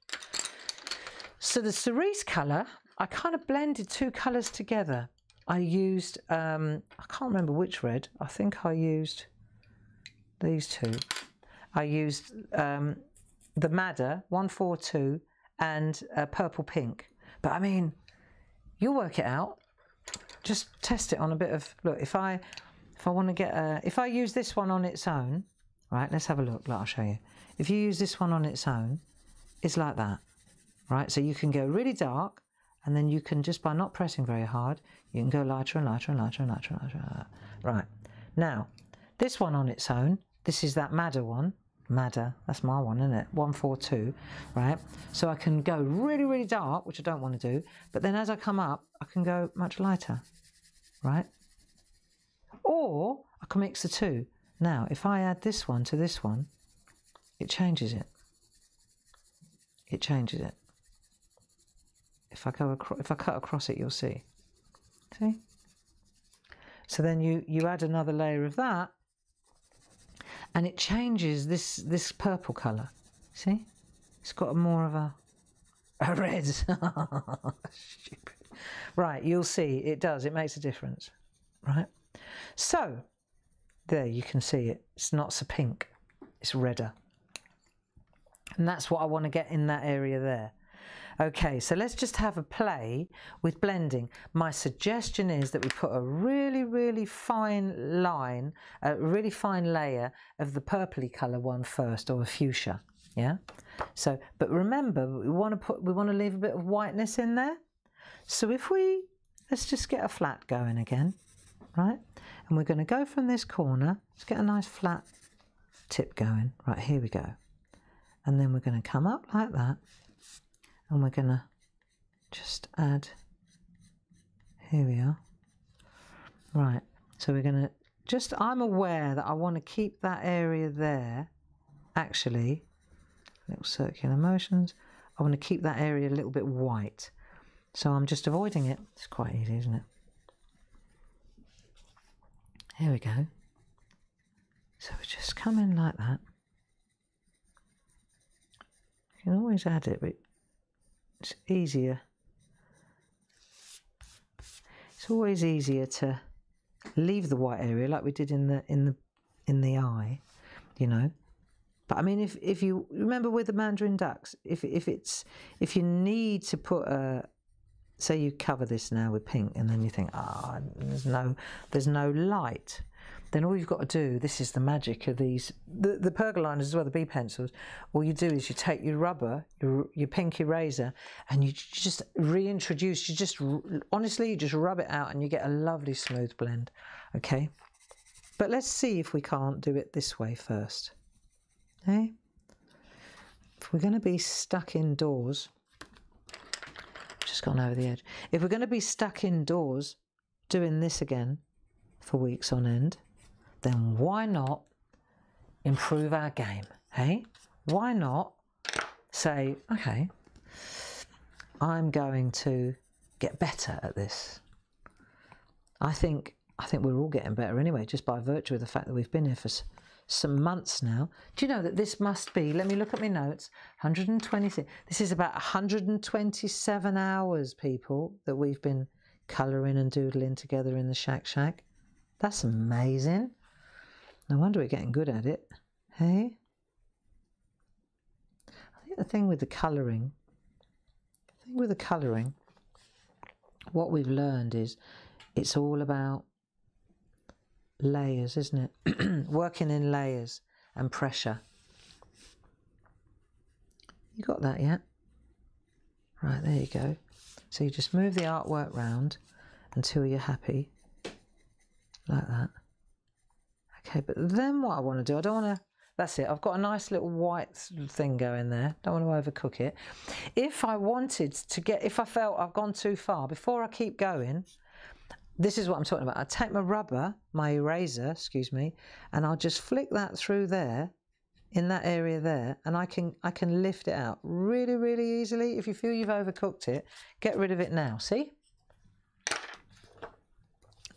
So the cerise colour, I kind of blended two colours together. I used, um, I can't remember which red. I think I used these two. I used um, the Madder 142 and uh, Purple Pink. But I mean, you'll work it out. Just test it on a bit of, look, if I, if I want to get a, if I use this one on its own, right, let's have a look, I'll show you. If you use this one on its own, it's like that, right? So you can go really dark and then you can just by not pressing very hard, you can go lighter and lighter and lighter and lighter and lighter. Right. Now, this one on its own, this is that Madder one. Madder, that's my one, isn't it? 142, right? So I can go really, really dark, which I don't want to do, but then as I come up, I can go much lighter, right? Or I can mix the two. Now, if I add this one to this one, it changes it. It changes it. If I go across, if I cut across it, you'll see. See? So then you, you add another layer of that, and it changes this this purple colour. See, it's got a more of a a red. Stupid. Right, you'll see it does. It makes a difference. Right. So there you can see it. It's not so pink. It's redder. And that's what I want to get in that area there. Okay, so let's just have a play with blending. My suggestion is that we put a really, really fine line, a really fine layer of the purpley colour one first, or a fuchsia. Yeah. So, but remember, we want to put, we want to leave a bit of whiteness in there. So if we, let's just get a flat going again, right? And we're going to go from this corner. Let's get a nice flat tip going. Right, here we go. And then we're going to come up like that and we're gonna just add here we are. Right so we're gonna just I'm aware that I want to keep that area there actually little circular motions. I want to keep that area a little bit white. So I'm just avoiding it. It's quite easy isn't it? Here we go. So we just come in like that. You can always add it but it's easier. It's always easier to leave the white area like we did in the in the in the eye, you know. But I mean, if if you remember with the mandarin ducks, if if it's if you need to put a say you cover this now with pink and then you think ah oh, there's no there's no light then all you've got to do, this is the magic of these, the, the Perga-Liners as well, the B pencils, all you do is you take your rubber, your, your pink eraser, and you just reintroduce, you just, honestly, you just rub it out and you get a lovely smooth blend, okay? But let's see if we can't do it this way first. Okay? If we're going to be stuck indoors, just gone over the edge. If we're going to be stuck indoors doing this again for weeks on end, then why not improve our game? Hey? Why not say, okay, I'm going to get better at this. I think I think we're all getting better anyway, just by virtue of the fact that we've been here for some months now. Do you know that this must be, let me look at my notes, 126. This is about 127 hours, people, that we've been colouring and doodling together in the SHAC Shack. That's amazing. No wonder we're getting good at it. Hey? I think the thing with the colouring, the thing with the colouring, what we've learned is it's all about layers, isn't it? Working in layers and pressure. You got that yet? Right, there you go. So you just move the artwork round until you're happy, like that. Okay, but then what I want to do, I don't want to, that's it. I've got a nice little white thing going there. Don't want to overcook it. If I wanted to get, if I felt I've gone too far, before I keep going, this is what I'm talking about. I take my rubber, my eraser, excuse me, and I'll just flick that through there in that area there and I can I can lift it out really really easily if you feel you've overcooked it get rid of it now see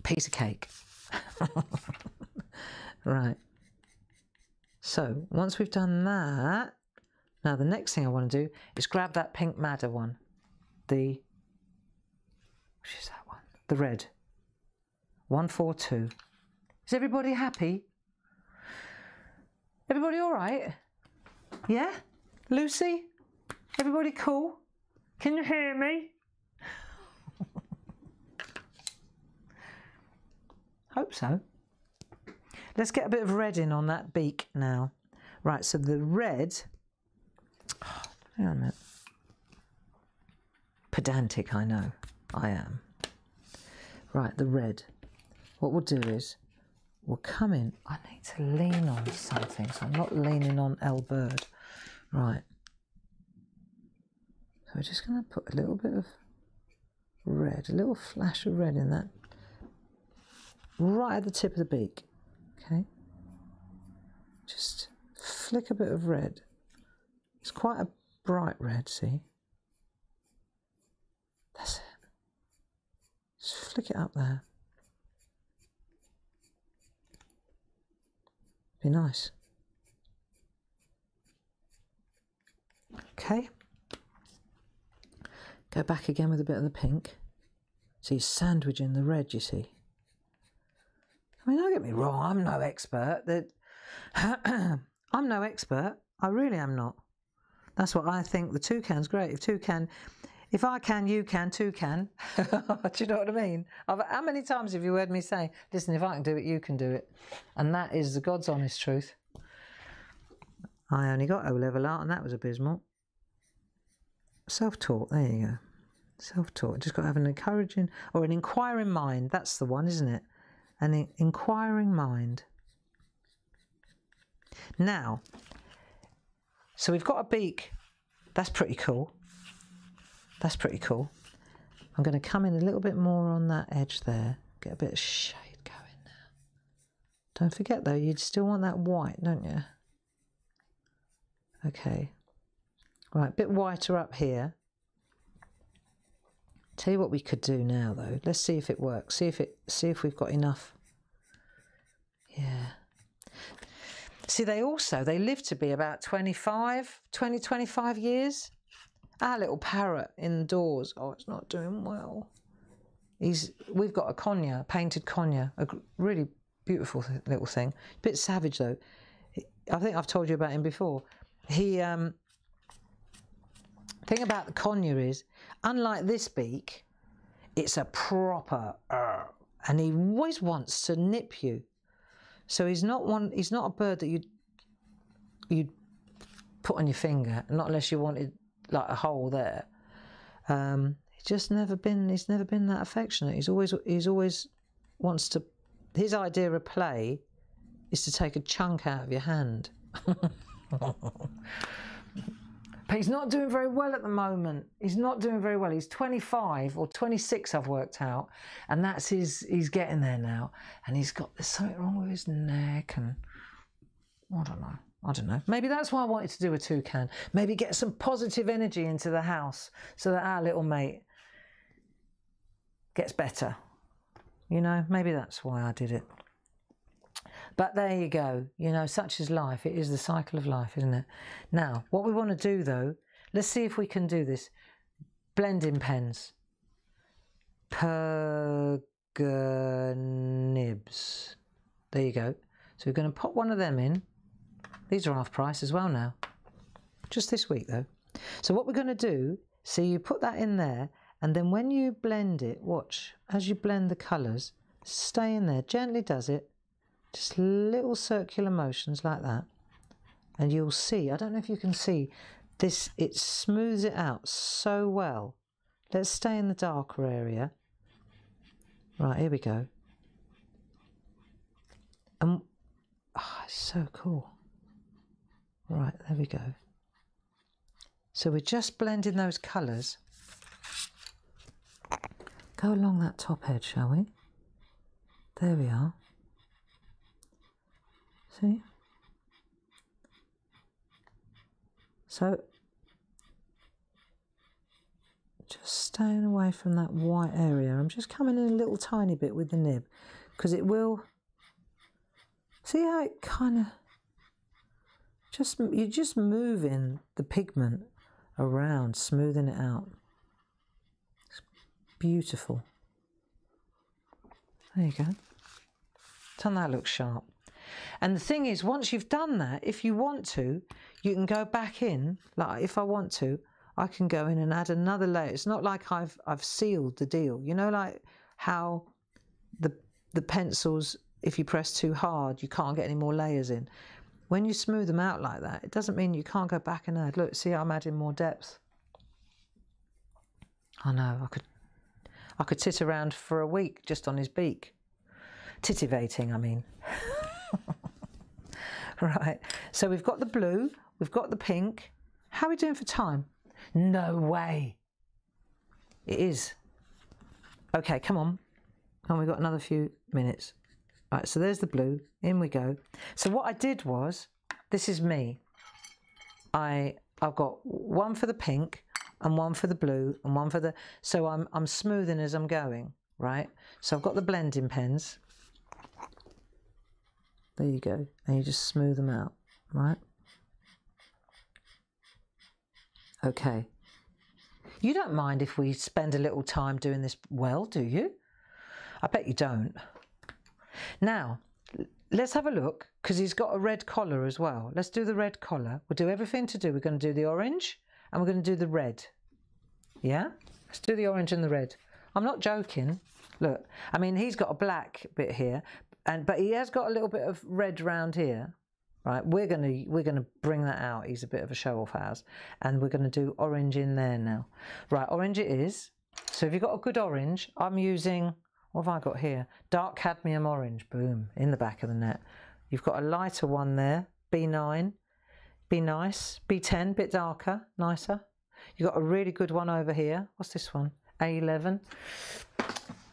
piece of cake right so once we've done that now the next thing I want to do is grab that pink madder one the which is that one the red 142. Is everybody happy? Everybody all right? Yeah? Lucy? Everybody cool? Can you hear me? Hope so. Let's get a bit of red in on that beak now. Right, so the red, hang on a minute. Pedantic, I know. I am. Right, the red what we'll do is we'll come in. I need to lean on something, so I'm not leaning on L Bird. Right. So we're just going to put a little bit of red, a little flash of red in that, right at the tip of the beak. Okay. Just flick a bit of red. It's quite a bright red, see? That's it. Just flick it up there. Be nice. Okay. Go back again with a bit of the pink. So sandwiching the red, you see. I mean, don't get me wrong, I'm no expert. That I'm no expert. I really am not. That's what I think. The toucan's great. If toucan if I can, you can, too can. do you know what I mean? I've, how many times have you heard me say, listen, if I can do it, you can do it? And that is the God's honest truth. I only got O level art, and that was abysmal. Self taught, there you go. Self taught. Just got to have an encouraging or an inquiring mind. That's the one, isn't it? An inquiring mind. Now, so we've got a beak. That's pretty cool. That's pretty cool. I'm going to come in a little bit more on that edge there. Get a bit of shade going now. Don't forget though, you'd still want that white, don't you? Okay. Right, a bit whiter up here. Tell you what we could do now though. Let's see if it works. See if it see if we've got enough. Yeah. See, they also, they live to be about 25, 20, 25 years. Our little parrot indoors. Oh, it's not doing well. He's. We've got a conure, painted conure, a really beautiful little thing. A bit savage though. I think I've told you about him before. He. Um, thing about the conure is, unlike this beak, it's a proper, uh, and he always wants to nip you. So he's not one. He's not a bird that you you'd put on your finger, not unless you wanted like a hole there. Um, he's just never been. He's never been that affectionate. He's always. He's always wants to. His idea of play is to take a chunk out of your hand. But he's not doing very well at the moment. He's not doing very well. He's 25 or 26, I've worked out, and that's his. He's getting there now, and he's got there's something wrong with his neck, and I don't know. I don't know. Maybe that's why I wanted to do a toucan. Maybe get some positive energy into the house so that our little mate gets better. You know, maybe that's why I did it. But there you go. You know, such is life. It is the cycle of life, isn't it? Now, what we want to do though, let's see if we can do this. Blending pens. Perganibs. There you go. So we're going to pop one of them in. These are half price as well now. Just this week though. So what we're going to do, see you put that in there and then when you blend it, watch, as you blend the colours, stay in there, gently does it, just little circular motions like that. And you'll see, I don't know if you can see, this, it smooths it out so well. Let's stay in the darker area. Right, here we go. And, oh, it's so cool. Right, there we go. So we're just blending those colours. Go along that top edge, shall we? There we are. So just staying away from that white area. I'm just coming in a little tiny bit with the nib because it will see how it kind of just you're just moving the pigment around, smoothing it out. It's beautiful. There you go. Doesn't that look sharp? And the thing is, once you've done that, if you want to, you can go back in. Like if I want to, I can go in and add another layer. It's not like I've I've sealed the deal. You know, like how the the pencils, if you press too hard, you can't get any more layers in. When you smooth them out like that, it doesn't mean you can't go back and add. Look, see, I'm adding more depth. I know, I could I could sit around for a week just on his beak. Titivating, I mean. right, so we've got the blue, we've got the pink. How are we doing for time? No way. It is. Okay, come on. And we've got another few minutes. Right, so there's the blue. In we go. So what I did was, this is me. I I've got one for the pink and one for the blue and one for the so I'm I'm smoothing as I'm going, right? So I've got the blending pens there you go. And you just smooth them out, right? Okay. You don't mind if we spend a little time doing this well, do you? I bet you don't. Now, let's have a look because he's got a red collar as well. Let's do the red collar. We'll do everything to do. We're going to do the orange and we're going to do the red. Yeah? Let's do the orange and the red. I'm not joking. Look, I mean, he's got a black bit here, and but he has got a little bit of red round here right? We're going to we're going to bring that out. He's a bit of a show off house and we're going to do orange in there now. Right orange it is. So if you've got a good orange i'm using what have i got here? Dark cadmium orange. Boom in the back of the net. You've got a lighter one there. B9 be nice. B10 bit darker nicer. You've got a really good one over here. What's this one? A11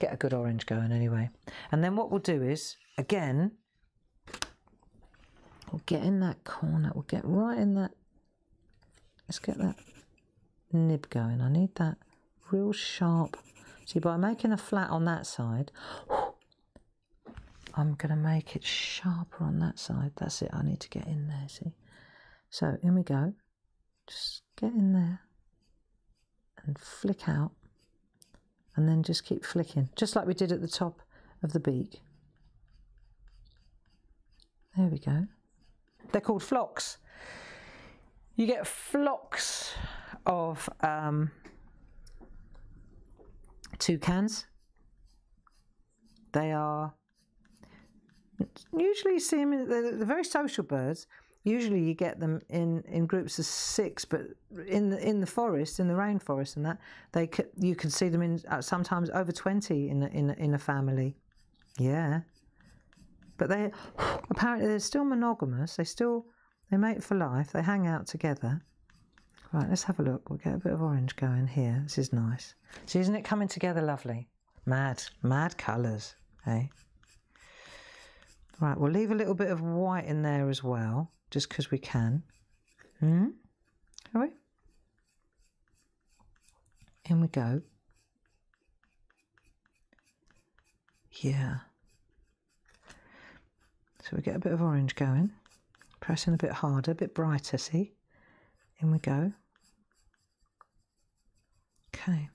get a good orange going anyway and then what we'll do is again, we'll get in that corner, we'll get right in that, let's get that nib going. I need that real sharp. See, by making a flat on that side, I'm going to make it sharper on that side. That's it, I need to get in there, see. So, in we go. Just get in there and flick out and then just keep flicking, just like we did at the top of the beak. There we go. They're called flocks. You get flocks of um, toucans. They are usually see them, they're, they're very social birds. Usually you get them in, in groups of six, but in the in the forest, in the rainforest, and that they could, you can see them in uh, sometimes over twenty in a, in a, in a family. Yeah, but they apparently they're still monogamous. They still they mate for life. They hang out together. Right, let's have a look. We'll get a bit of orange going here. This is nice. So isn't it coming together lovely? Mad, mad colours, eh? Right, we'll leave a little bit of white in there as well, just because we can. Hmm? Are we? In we go. Yeah. So we get a bit of orange going. Pressing a bit harder, a bit brighter, see? In we go. Okay.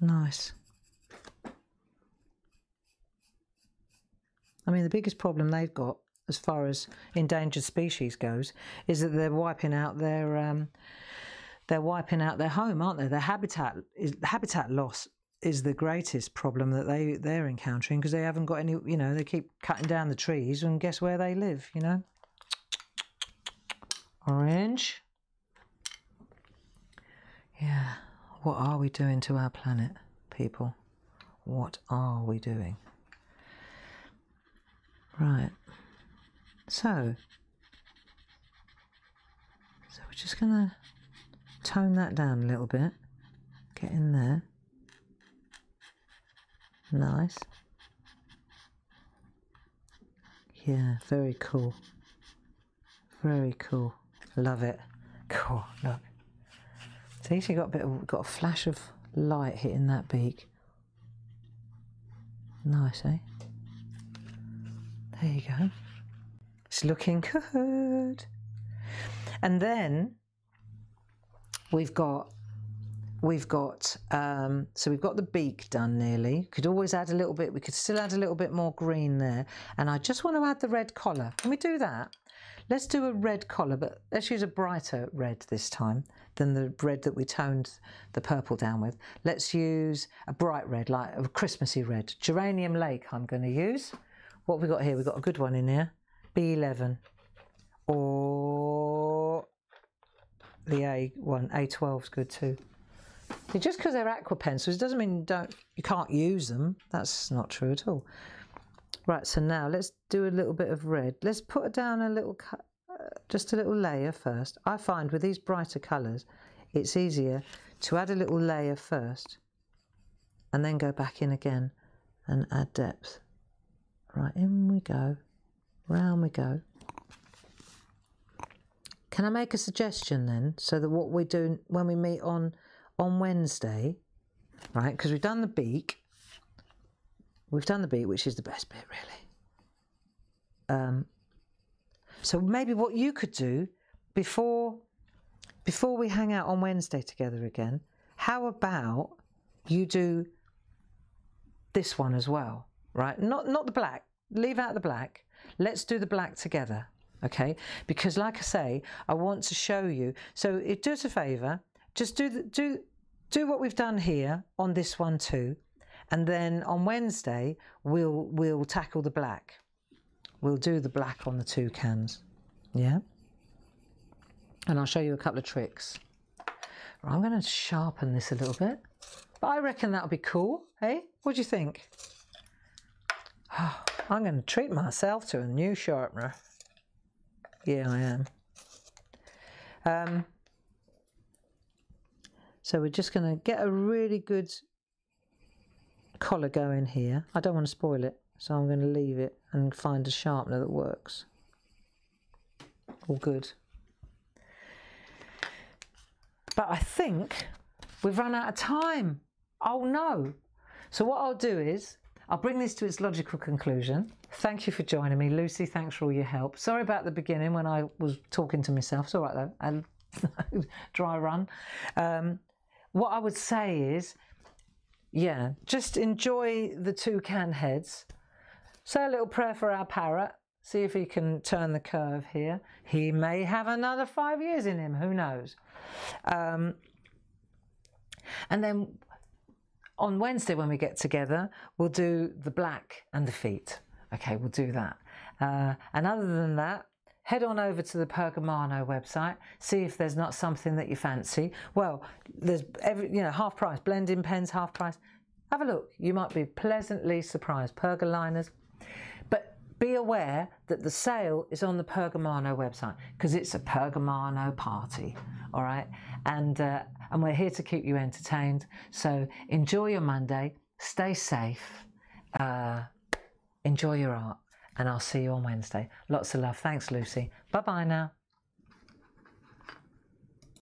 Nice. I mean, the biggest problem they've got, as far as endangered species goes, is that they're wiping out their um, they're wiping out their home, aren't they? Their habitat is habitat loss is the greatest problem that they they're encountering because they haven't got any. You know, they keep cutting down the trees, and guess where they live? You know, orange. Yeah, what are we doing to our planet, people? What are we doing? Right. So, so we're just going to tone that down a little bit. Get in there. Nice. Yeah, very cool. Very cool. Love it. Cool. Look. See, she got a bit of, got a flash of light hitting that beak. Nice, eh? There you go. It's looking good. And then we've got we've got um, so we've got the beak done nearly. Could always add a little bit. We could still add a little bit more green there. And I just want to add the red collar. Can we do that? Let's do a red collar, but let's use a brighter red this time than the red that we toned the purple down with. Let's use a bright red, like a Christmassy red. Geranium Lake I'm going to use. What we got here? We've got a good one in here. B11 or the A1, A12 is good too. Just because they're aqua pencils doesn't mean you don't you can't use them. That's not true at all. Right, so now let's do a little bit of red. Let's put down a little, uh, just a little layer first. I find with these brighter colours, it's easier to add a little layer first and then go back in again and add depth. Right, in we go, round we go. Can I make a suggestion then, so that what we do when we meet on on Wednesday, right? Because we've done the beak, we've done the beak, which is the best bit, really. Um, so maybe what you could do before before we hang out on Wednesday together again, how about you do this one as well? right? Not, not the black, leave out the black. Let's do the black together, okay? Because like I say, I want to show you. So it does a favour, just do, the, do, do what we've done here on this one too. And then on Wednesday, we'll, we'll tackle the black. We'll do the black on the toucans, yeah? And I'll show you a couple of tricks. I'm going to sharpen this a little bit. But I reckon that'll be cool, hey? What do you think? I'm going to treat myself to a new sharpener. Yeah, I am. Um, so we're just going to get a really good collar going here. I don't want to spoil it, so I'm going to leave it and find a sharpener that works. All good. But I think we've run out of time. Oh no. So what I'll do is I'll bring this to its logical conclusion. Thank you for joining me. Lucy, thanks for all your help. Sorry about the beginning when I was talking to myself. It's all right though. And dry run. Um, what I would say is, yeah, just enjoy the two can heads. Say a little prayer for our parrot. See if he can turn the curve here. He may have another five years in him. Who knows? Um, and then on Wednesday, when we get together, we'll do the black and the feet. Okay, we'll do that. Uh, and other than that, head on over to the Pergamano website, see if there's not something that you fancy. Well, there's every, you know, half price, blending pens, half price. Have a look. You might be pleasantly surprised. Perga-Liners. But be aware that the sale is on the Pergamano website because it's a Pergamano party. All right. And, uh, and we're here to keep you entertained. So enjoy your Monday. Stay safe. Uh, enjoy your art. And I'll see you on Wednesday. Lots of love. Thanks, Lucy. Bye bye now.